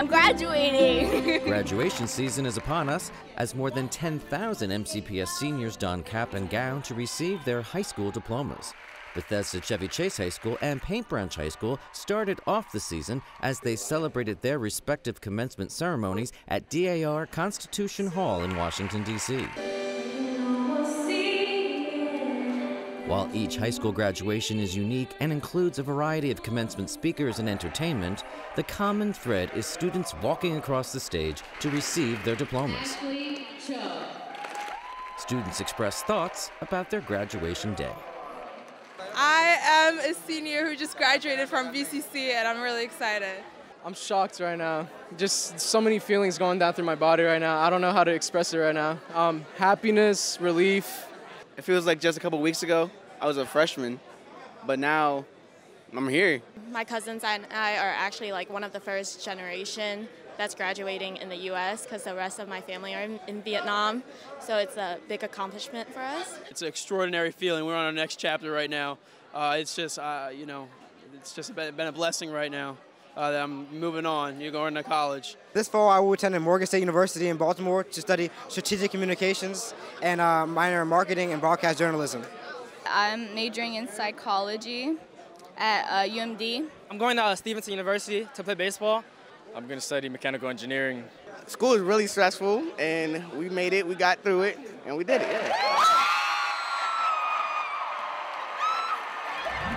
I'm graduating. Graduation season is upon us as more than 10,000 MCPS seniors don cap and gown to receive their high school diplomas. Bethesda Chevy Chase High School and Paint Branch High School started off the season as they celebrated their respective commencement ceremonies at DAR Constitution Hall in Washington, D.C. While each high school graduation is unique and includes a variety of commencement speakers and entertainment, the common thread is students walking across the stage to receive their diplomas. Students express thoughts about their graduation day. I am a senior who just graduated from BCC and I'm really excited. I'm shocked right now. Just so many feelings going down through my body right now. I don't know how to express it right now. Um, happiness, relief. It feels like just a couple weeks ago I was a freshman, but now I'm here. My cousins and I are actually like one of the first generation that's graduating in the U.S. because the rest of my family are in, in, Vietnam. So it's a big accomplishment for us. It's an extraordinary feeling. We're on our next chapter right now. Uh, it's just, uh, you know, it's just been, been a blessing right now. Uh, that I'm moving on. You're going to college. This fall, I will attend Morgan State University in Baltimore to study strategic communications and uh, minor in marketing and broadcast journalism. I'm majoring in psychology at uh, UMD. I'm going to uh, Stevenson University to play baseball. I'm going to study mechanical engineering. School is really stressful, and we made it, we got through it, and we did it, yeah.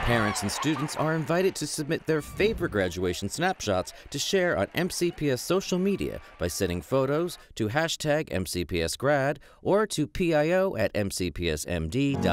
Parents and students are invited to submit their favorite graduation snapshots to share on MCPS social media by sending photos to hashtag MCPSGrad or to PIO at MCPSMD.org.